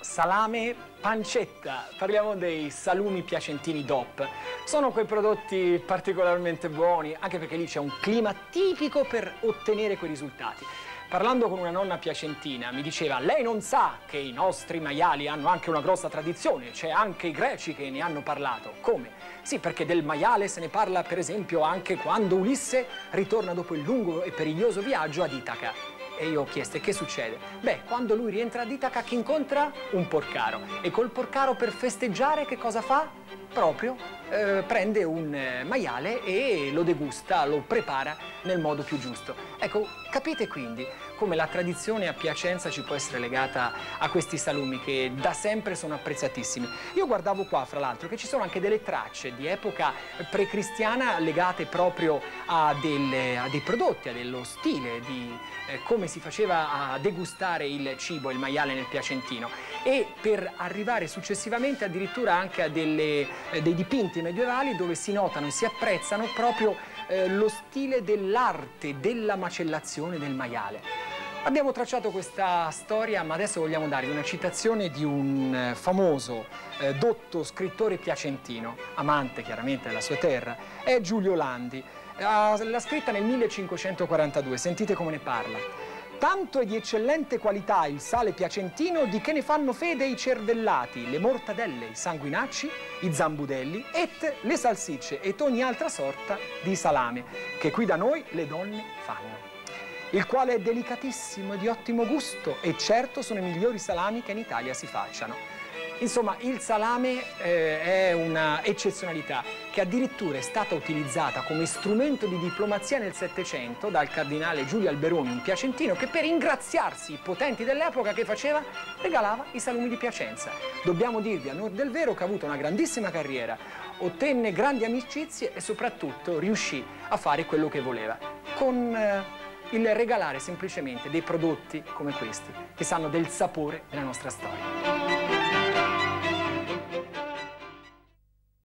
salame, pancetta. Parliamo dei salumi piacentini DOP. Sono quei prodotti particolarmente buoni, anche perché lì c'è un clima tipico per ottenere quei risultati. Parlando con una nonna piacentina mi diceva lei non sa che i nostri maiali hanno anche una grossa tradizione, c'è anche i greci che ne hanno parlato. Come? Sì, perché del maiale se ne parla per esempio anche quando Ulisse ritorna dopo il lungo e periglioso viaggio ad Itaca. E io ho chiesto, e che succede? Beh, quando lui rientra a Itaca, chi incontra? Un porcaro. E col porcaro per festeggiare che cosa fa? Proprio eh, prende un eh, maiale e lo degusta, lo prepara nel modo più giusto. Ecco, capite quindi come la tradizione a Piacenza ci può essere legata a questi salumi che da sempre sono apprezzatissimi. Io guardavo qua, fra l'altro, che ci sono anche delle tracce di epoca precristiana legate proprio a, delle, a dei prodotti, a dello stile di eh, come si faceva a degustare il cibo, il maiale nel Piacentino e per arrivare successivamente addirittura anche a delle, eh, dei dipinti medievali dove si notano e si apprezzano proprio eh, lo stile dell'arte della macellazione del maiale. Abbiamo tracciato questa storia, ma adesso vogliamo darvi una citazione di un eh, famoso eh, dotto scrittore piacentino, amante chiaramente della sua terra, è Giulio Landi. L'ha scritta nel 1542, sentite come ne parla. Tanto è di eccellente qualità il sale piacentino di che ne fanno fede i cervellati, le mortadelle, i sanguinacci, i zambudelli et le salsicce et ogni altra sorta di salame che qui da noi le donne fanno il quale è delicatissimo e di ottimo gusto e certo sono i migliori salami che in Italia si facciano. Insomma, il salame eh, è una eccezionalità che addirittura è stata utilizzata come strumento di diplomazia nel Settecento dal cardinale Giulio Alberoni, un piacentino, che per ingraziarsi i potenti dell'epoca che faceva, regalava i salumi di Piacenza. Dobbiamo dirvi a nord del vero che ha avuto una grandissima carriera, ottenne grandi amicizie e soprattutto riuscì a fare quello che voleva. Con... Eh, il regalare semplicemente dei prodotti come questi, che sanno del sapore della nostra storia.